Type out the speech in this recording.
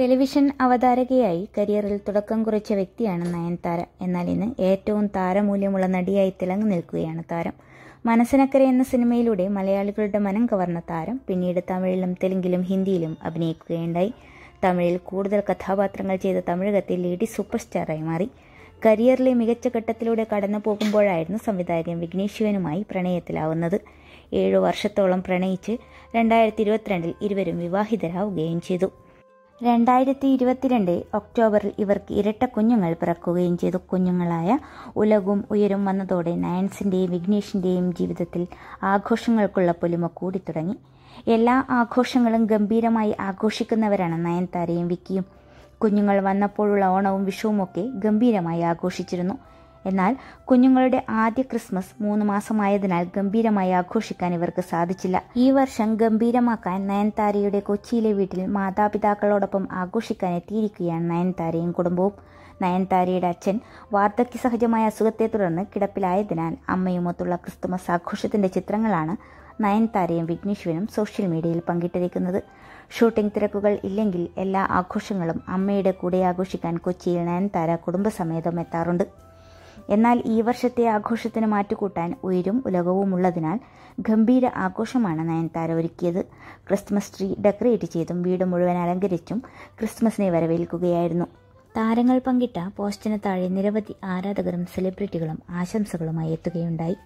Television അവതാരകയായി കരിയറിൽ തുടക്കം കുറിച്ച വ്യക്തിയാണ് നയൻതാര. എന്നാൽ ഇന്ന് ഏറ്റവും താരമൂല്യമുള്ള നടിയായി തിളങ്ങി നിൽക്കുകയാണ് താരം. മനസ്സിനക്കര എന്ന സിനിമയിലൂടെ മലയാളികളുടെ മനം കവർന്ന താരം പിന്നീട് തമിഴിലും തെലുങ്കിലും ഹിന്ദിയിലും അഭിനയിക്കുകയുണ്ടായി. തമിഴിൽ കൂടുതൽ കഥാപാത്രങ്ങൾ ചെയ്ത തമിഴകത്തെ ലേഡി സൂപ്പർ സ്റ്റാറായി മാറി. കരിയറിലെ മികച്ച ഘട്ടത്തിലൂടെ കടന്നു പോകുമ്പോഴായിരുന്നു സംവിധായകൻ വിഘ്നേഷ് ശിവനുമായി പ്രണയത്തിലാവുന്നത്. ഏഴു വർഷത്തോളം പ്രണയിച്ച് രണ്ടായിരത്തി ഇരുപത്തിരണ്ടിൽ ഇരുവരും വിവാഹിതരാവുകയും ചെയ്തു. രണ്ടായിരത്തി ഇരുപത്തിരണ്ട് ഒക്ടോബറിൽ ഇവർക്ക് ഇരട്ട കുഞ്ഞുങ്ങൾ പിറക്കുകയും ചെയ്തു. കുഞ്ഞുങ്ങളായ ഉലകും ഉയരും വന്നതോടെ നയൻസിന്റെയും വിഘ്നേഷിന്റെയും ജീവിതത്തിൽ ആഘോഷങ്ങൾക്കുള്ള പൊലിമ കൂടി തുടങ്ങി എല്ലാ ആഘോഷങ്ങളും ഗംഭീരമായി ആഘോഷിക്കുന്നവരാണ് നയൻതാരയും വിക്കിയും. കുഞ്ഞുങ്ങൾ വന്നപ്പോഴുള്ള ഓണവും വിഷുവുമൊക്കെ ഗംഭീരമായി ആഘോഷിച്ചിരുന്നു. എന്നാൽ കുഞ്ഞുങ്ങളുടെ ആദ്യ ക്രിസ്മസ് മൂന്ന് മാസമായതിനാൽ ഗംഭീരമായി ആഘോഷിക്കാൻ ഇവർക്ക് സാധിച്ചില്ല. ഈ വർഷം ഗംഭീരമാക്കാൻ നയൻതാരയുടെ കൊച്ചിയിലെ വീട്ടിൽ മാതാപിതാക്കളോടൊപ്പം ആഘോഷിക്കാൻ എത്തിയിരിക്കുകയാണ് നയൻതാരയും കുടുംബവും. നയൻതാരയുടെ അച്ഛൻ വാർദ്ധക്യ സഹജമായ അസുഖത്തെ തുടർന്ന് കിടപ്പിലായതിനാൽ അമ്മയുമൊത്തുള്ള ക്രിസ്തുമസ് ആഘോഷത്തിന്റെ ചിത്രങ്ങളാണ് നയൻതാരയും വിഘ്നേശ്വനും സോഷ്യൽ മീഡിയയിൽ പങ്കിട്ടിരിക്കുന്നത്. ഷൂട്ടിംഗ് തിരക്കുകൾ ഇല്ലെങ്കിൽ എല്ലാ ആഘോഷങ്ങളും അമ്മയുടെ കൂടെ ആഘോഷിക്കാൻ കൊച്ചിയിൽ നയൻതാര കുടുംബസമേതം എത്താറുണ്ട്. എന്നാൽ ഈ വർഷത്തെ ആഘോഷത്തിന് മാറ്റുകൂട്ടാൻ ഉയരും ഉലകവുമുള്ളതിനാൽ ഗംഭീര ആഘോഷമാണ് നയൻതാര ഒരുക്കിയത്. ക്രിസ്മസ് ട്രീ ഡെക്കറേറ്റ് ചെയ്തും വീട് മുഴുവൻ അലങ്കരിച്ചും ക്രിസ്മസിനെ വരവേൽക്കുകയായിരുന്നു. താരങ്ങൾ പങ്കിട്ട പോസ്റ്റിന് താഴെ നിരവധി ആരാധകരും സെലിബ്രിറ്റികളും ആശംസകളുമായി എത്തുകയുണ്ടായി.